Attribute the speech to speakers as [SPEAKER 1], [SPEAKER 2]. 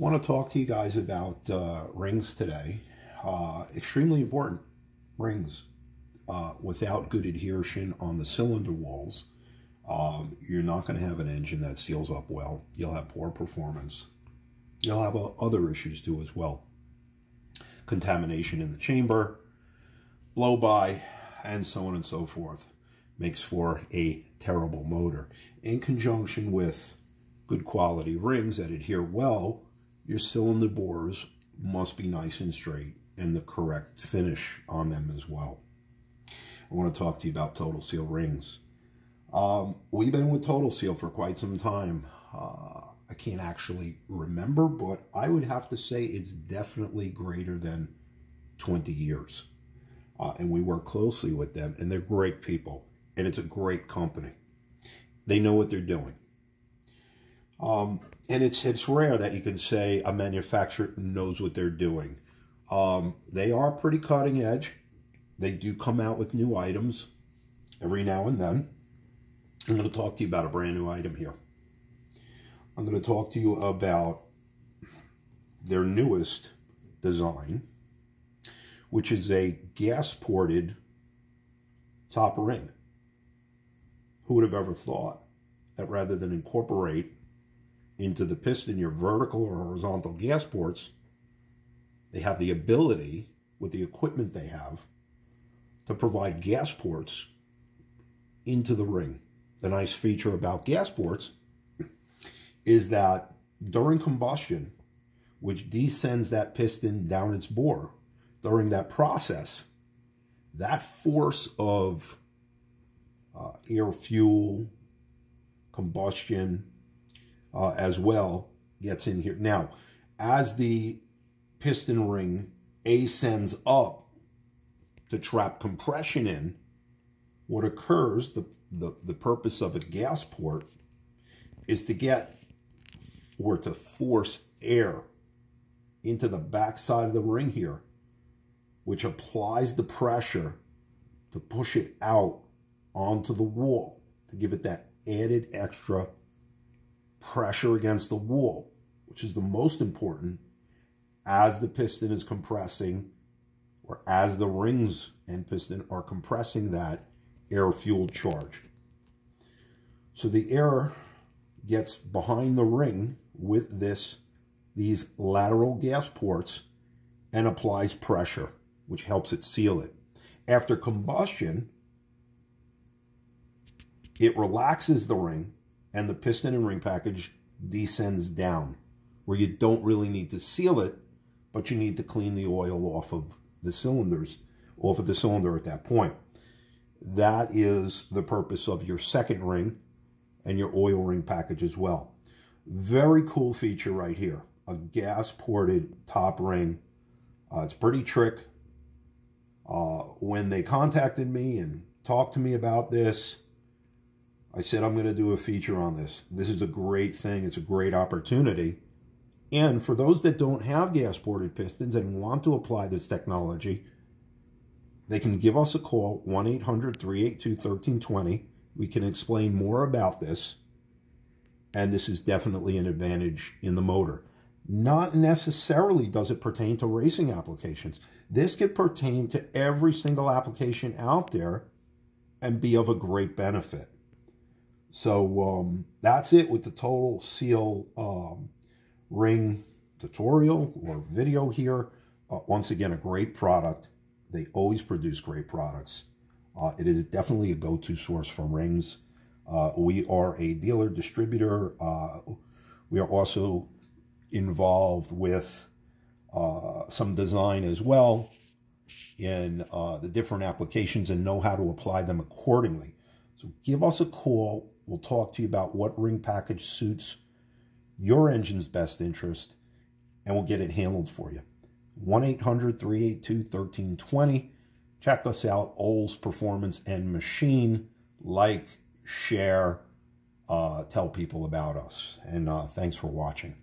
[SPEAKER 1] want to talk to you guys about uh, rings today. Uh, extremely important rings. Uh, without good adhesion on the cylinder walls, um, you're not going to have an engine that seals up well. You'll have poor performance. You'll have uh, other issues too as well. Contamination in the chamber, blow by, and so on and so forth makes for a terrible motor. In conjunction with good quality rings that adhere well, your cylinder bores must be nice and straight and the correct finish on them as well. I want to talk to you about Total Seal rings. Um, we've been with Total Seal for quite some time. Uh, I can't actually remember, but I would have to say it's definitely greater than 20 years. Uh, and we work closely with them, and they're great people, and it's a great company. They know what they're doing. Um, and it's it's rare that you can say a manufacturer knows what they're doing. Um, they are pretty cutting edge. They do come out with new items every now and then. I'm going to talk to you about a brand new item here. I'm going to talk to you about their newest design, which is a gas-ported top ring. Who would have ever thought that rather than incorporate into the piston your vertical or horizontal gas ports, they have the ability, with the equipment they have, to provide gas ports into the ring. The nice feature about gas ports is that during combustion, which descends that piston down its bore, during that process, that force of uh, air fuel, combustion, uh, as well gets in here. Now, as the piston ring ascends up to trap compression in, what occurs, the, the, the purpose of a gas port, is to get or to force air into the backside of the ring here, which applies the pressure to push it out onto the wall to give it that added extra pressure against the wall, which is the most important as the piston is compressing or as the rings and piston are compressing that air-fueled charge. So the air gets behind the ring with this these lateral gas ports and applies pressure, which helps it seal it. After combustion, it relaxes the ring and the piston and ring package descends down, where you don't really need to seal it, but you need to clean the oil off of the cylinders, off of the cylinder at that point. That is the purpose of your second ring and your oil ring package as well. Very cool feature right here. A gas-ported top ring. Uh, it's pretty trick. Uh, when they contacted me and talked to me about this, I said I'm going to do a feature on this. This is a great thing. It's a great opportunity. And for those that don't have gas-ported pistons and want to apply this technology, they can give us a call, 1-800-382-1320. We can explain more about this. And this is definitely an advantage in the motor. Not necessarily does it pertain to racing applications. This could pertain to every single application out there and be of a great benefit. So um, that's it with the Total Seal um, ring tutorial or video here. Uh, once again, a great product. They always produce great products. Uh, it is definitely a go-to source for rings. Uh, we are a dealer distributor. Uh, we are also involved with uh, some design as well in uh, the different applications and know how to apply them accordingly. So give us a call. We'll talk to you about what ring package suits your engine's best interest, and we'll get it handled for you. 1-800-382-1320. Check us out, Olds Performance and Machine. Like, share, uh, tell people about us. And uh, thanks for watching.